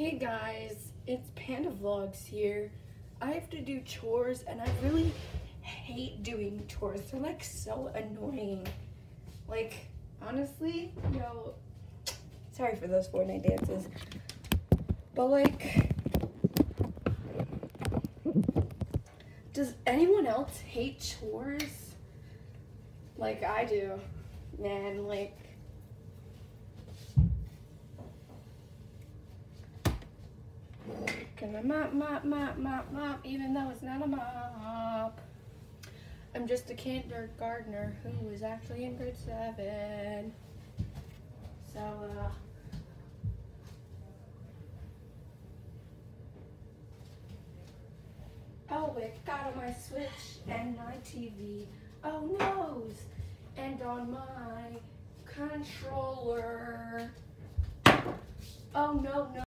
Hey guys, it's Panda Vlogs here. I have to do chores and I really hate doing chores. They're like so annoying. Like, honestly, yo, sorry for those Fortnite dances. But like, does anyone else hate chores? Like I do. Man, like, Gonna mop, mop, mop, mop, mop, even though it's not a mop. I'm just a kindergartner who is actually in grade seven. So, uh, oh, it got on my Switch and my TV. Oh, noes! And on my controller. Oh, no, no.